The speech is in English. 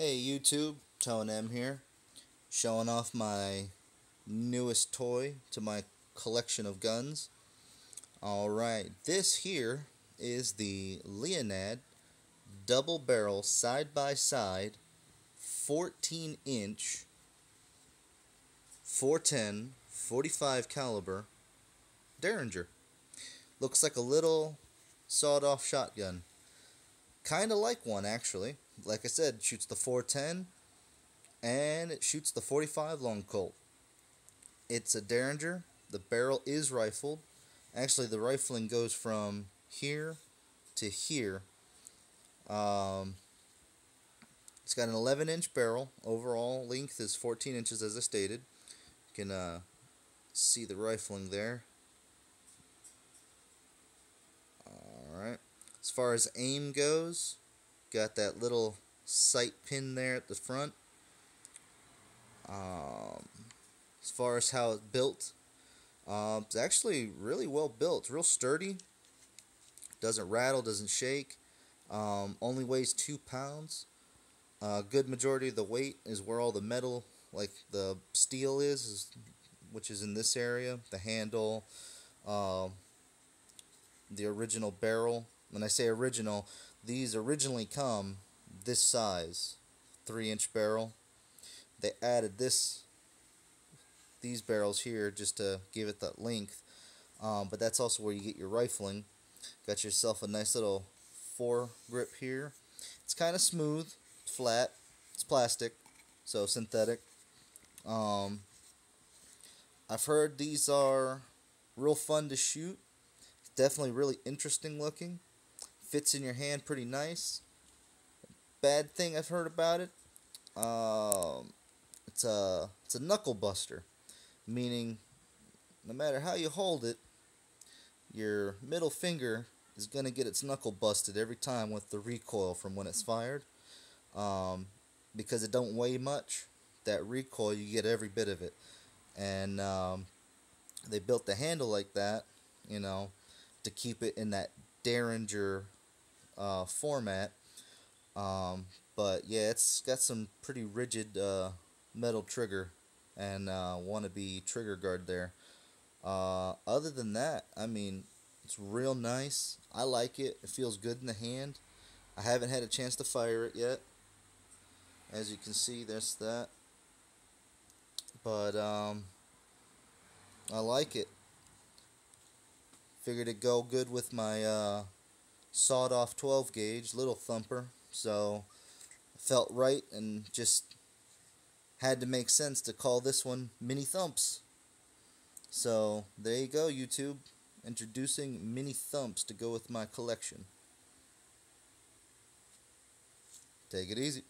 Hey YouTube, Tone M here, showing off my newest toy to my collection of guns. Alright, this here is the Leinad double barrel side by side 14 inch 410 45 caliber Derringer. Looks like a little sawed off shotgun. Kind of like one actually. Like I said, shoots the 410 and it shoots the 45 long Colt. It's a Derringer. The barrel is rifled. Actually, the rifling goes from here to here. Um, it's got an 11 inch barrel. Overall length is 14 inches as I stated. You can uh, see the rifling there. Alright. As far as aim goes, got that little sight pin there at the front. Um, as far as how it's built, uh, it's actually really well built. Real sturdy. Doesn't rattle, doesn't shake. Um, only weighs two pounds. A uh, good majority of the weight is where all the metal, like the steel is, is which is in this area. The handle, uh, the original barrel. When I say original, these originally come this size, three inch barrel. They added this, these barrels here just to give it that length. Um, but that's also where you get your rifling. Got yourself a nice little fore grip here. It's kind of smooth, flat. It's plastic, so synthetic. Um, I've heard these are real fun to shoot. Definitely really interesting looking. Fits in your hand pretty nice. Bad thing I've heard about it. Um, it's a it's a knuckle buster, meaning no matter how you hold it, your middle finger is gonna get its knuckle busted every time with the recoil from when it's fired. Um, because it don't weigh much, that recoil you get every bit of it, and um, they built the handle like that, you know, to keep it in that Derringer uh, format. Um, but yeah, it's got some pretty rigid uh, metal trigger and uh, wannabe trigger guard there. Uh, other than that, I mean, it's real nice. I like it. It feels good in the hand. I haven't had a chance to fire it yet. As you can see, there's that. But um, I like it. Figured it'd go good with my uh, sawed off 12 gauge little thumper so felt right and just had to make sense to call this one mini thumps. So there you go YouTube introducing mini thumps to go with my collection. Take it easy